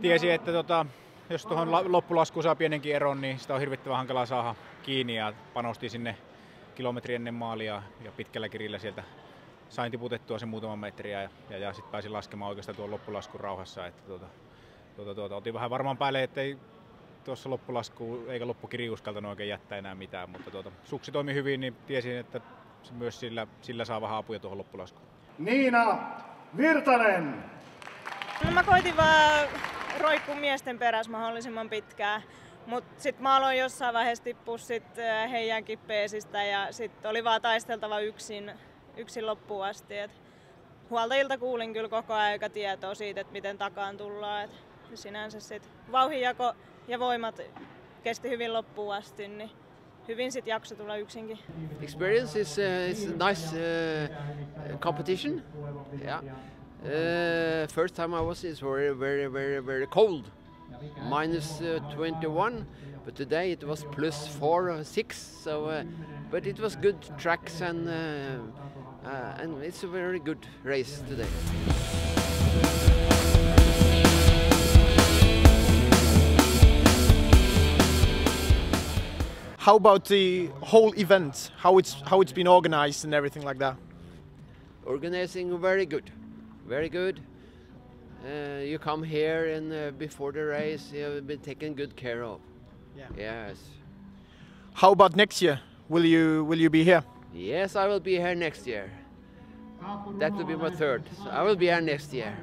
tiesi, että tota, jos tuohon loppulaskuun saa pienenkin eron, niin sitä on hirvittävän hankalaa saada kiinni ja panosti sinne kilometri ennen maalia ja pitkällä kirillä sieltä sain tiputettua sen muutaman metriä ja, ja, ja sitten pääsin laskemaan oikeastaan tuon loppulaskun rauhassa. Että tuota, tuota, tuota, otin vähän varmaan päälle, ettei tuossa loppulasku eikä loppukiri uskaltanut oikein jättää enää mitään, mutta tuota, suksi toimi hyvin, niin tiesin, että myös sillä, sillä saa vähän apuja tuohon loppulaskuun. Niina Virtanen! No mä koitin vaan roikkuu miesten perässä mahdollisimman pitkään. Mutta sitten mä aloin jossain vaiheessa tippua sit äh, heidänkin peesistä ja sitten oli vaan taisteltava yksin, yksin loppuun asti. Et huoltajilta kuulin kyllä koko aika tietoa siitä, että miten takaan tullaan. Et sinänsä sit vauhinjako ja voimat kesti hyvin loppuun asti, niin hyvin sit jakso tulla yksinkin. Experience is, uh, is a nice uh, competition. Yeah. Uh, first time I was, it's very, very, very, very cold. Minus uh, 21, but today it was plus 4 or 6. So, uh, but it was good tracks and uh, uh, and it's a very good race today. How about the whole event? How it's how it's been organized and everything like that? Organizing very good, very good. Uh, you come here and uh, before the race, you have been taken good care of. Yeah. Yes. How about next year? Will you will you be here? Yes, I will be here next year. That will be my third. So I will be here next year.